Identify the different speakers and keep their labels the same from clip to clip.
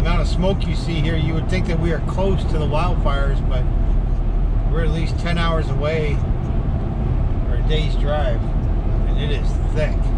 Speaker 1: amount of smoke you see here, you would think that we are close to the wildfires, but we're at least 10 hours away or a day's drive, and it is thick.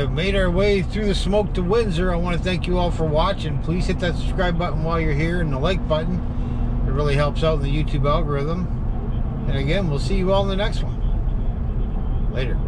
Speaker 1: Have made our way through the smoke to Windsor. I want to thank you all for watching. Please hit that subscribe button while you're here and the like button. It really helps out in the YouTube algorithm. And again, we'll see you all in the next one. Later.